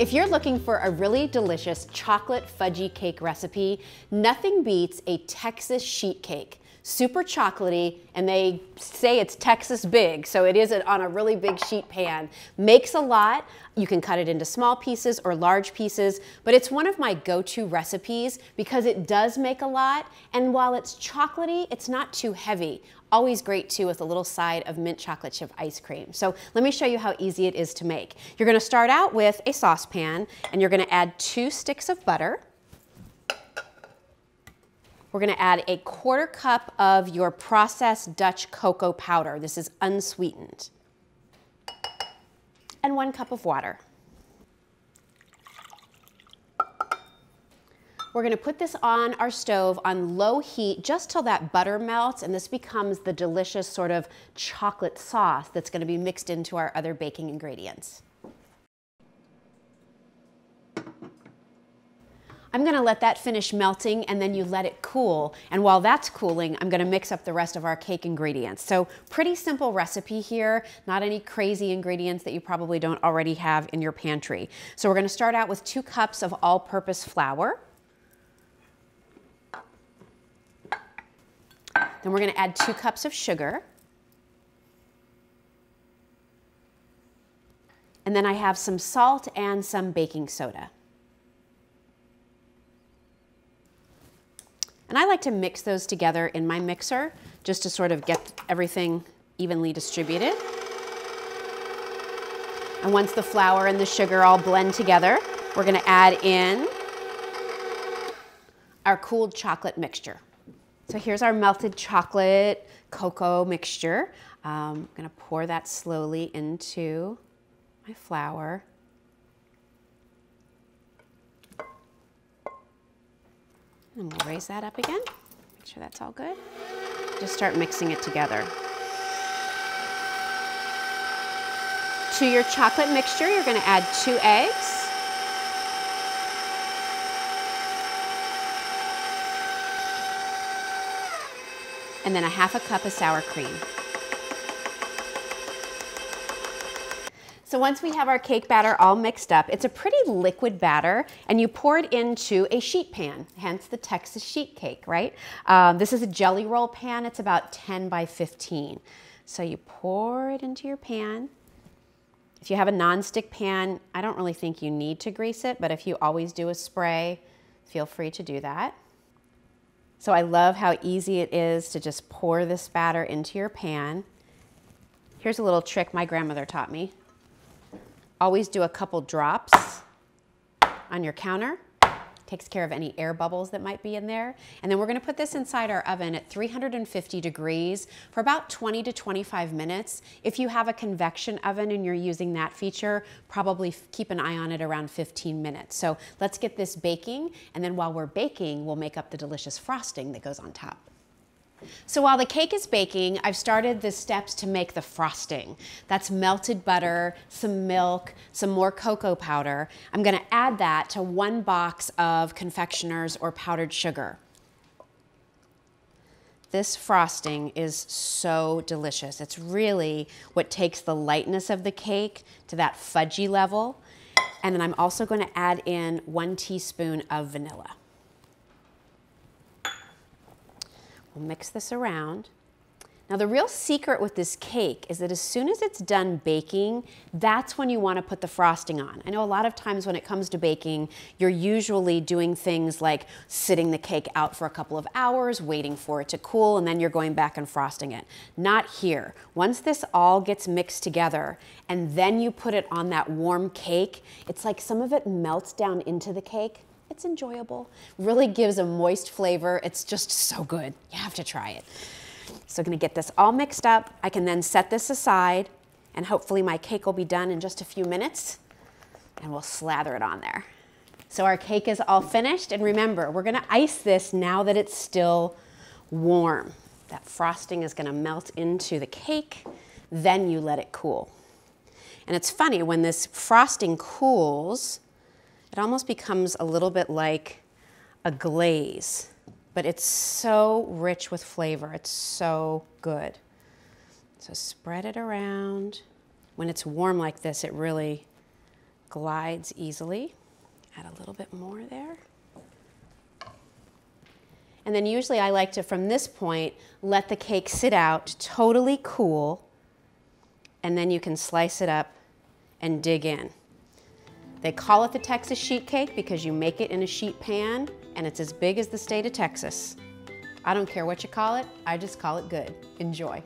If you're looking for a really delicious chocolate fudgy cake recipe, nothing beats a Texas sheet cake super chocolatey, and they say it's Texas big, so it is on a really big sheet pan. Makes a lot. You can cut it into small pieces or large pieces, but it's one of my go-to recipes because it does make a lot, and while it's chocolatey, it's not too heavy. Always great too with a little side of mint chocolate chip ice cream. So let me show you how easy it is to make. You're gonna start out with a saucepan, and you're gonna add two sticks of butter. We're gonna add a quarter cup of your processed Dutch cocoa powder. This is unsweetened. And one cup of water. We're gonna put this on our stove on low heat just till that butter melts and this becomes the delicious sort of chocolate sauce that's gonna be mixed into our other baking ingredients. I'm gonna let that finish melting and then you let it cool. And while that's cooling, I'm gonna mix up the rest of our cake ingredients. So pretty simple recipe here, not any crazy ingredients that you probably don't already have in your pantry. So we're gonna start out with two cups of all-purpose flour. Then we're gonna add two cups of sugar. And then I have some salt and some baking soda. And I like to mix those together in my mixer just to sort of get everything evenly distributed. And once the flour and the sugar all blend together, we're gonna add in our cooled chocolate mixture. So here's our melted chocolate cocoa mixture. Um, I'm gonna pour that slowly into my flour. And we'll raise that up again. Make sure that's all good. Just start mixing it together. To your chocolate mixture, you're gonna add two eggs. And then a half a cup of sour cream. So once we have our cake batter all mixed up, it's a pretty liquid batter and you pour it into a sheet pan, hence the Texas sheet cake, right? Um, this is a jelly roll pan. It's about 10 by 15. So you pour it into your pan. If you have a nonstick pan, I don't really think you need to grease it, but if you always do a spray, feel free to do that. So I love how easy it is to just pour this batter into your pan. Here's a little trick my grandmother taught me. Always do a couple drops on your counter. Takes care of any air bubbles that might be in there. And then we're gonna put this inside our oven at 350 degrees for about 20 to 25 minutes. If you have a convection oven and you're using that feature, probably keep an eye on it around 15 minutes. So let's get this baking. And then while we're baking, we'll make up the delicious frosting that goes on top. So while the cake is baking, I've started the steps to make the frosting. That's melted butter, some milk, some more cocoa powder. I'm gonna add that to one box of confectioners or powdered sugar. This frosting is so delicious. It's really what takes the lightness of the cake to that fudgy level. And then I'm also gonna add in one teaspoon of vanilla. We'll mix this around. Now the real secret with this cake is that as soon as it's done baking, that's when you want to put the frosting on. I know a lot of times when it comes to baking, you're usually doing things like sitting the cake out for a couple of hours, waiting for it to cool, and then you're going back and frosting it. Not here. Once this all gets mixed together and then you put it on that warm cake, it's like some of it melts down into the cake it's enjoyable. Really gives a moist flavor. It's just so good. You have to try it. So I'm gonna get this all mixed up. I can then set this aside and hopefully my cake will be done in just a few minutes and we'll slather it on there. So our cake is all finished and remember, we're gonna ice this now that it's still warm. That frosting is gonna melt into the cake, then you let it cool. And it's funny, when this frosting cools, it almost becomes a little bit like a glaze, but it's so rich with flavor. It's so good. So spread it around. When it's warm like this, it really glides easily. Add a little bit more there. And then usually I like to, from this point, let the cake sit out totally cool, and then you can slice it up and dig in. They call it the Texas sheet cake because you make it in a sheet pan and it's as big as the state of Texas. I don't care what you call it, I just call it good. Enjoy.